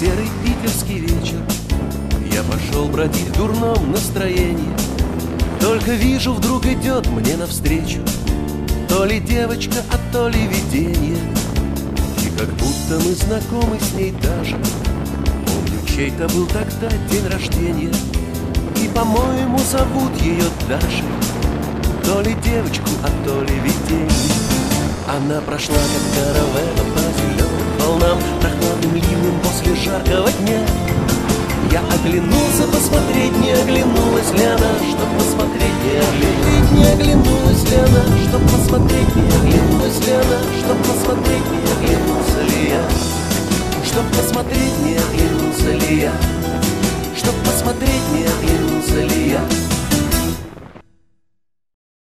серый питерский вечер. Я пошел бродить в дурном настроении. Только вижу, вдруг идет мне навстречу. То ли девочка, а то ли видение. И как будто мы знакомы с ней даже. Помню, чей-то был тогда день рождения. И, по-моему, зовут ее Даша. То ли девочку, а то ли видение. Она прошла, как каравелла по зеленым волнам жаркого дня Я оглянулся посмотреть, не оглянулась ли она Чтоб посмотреть, не оглянулась, не оглянулась ли она Чтоб посмотреть, не оглянулась ли она Чтоб посмотреть, не оглянулся ли я. Чтоб посмотреть, не оглянулся ли я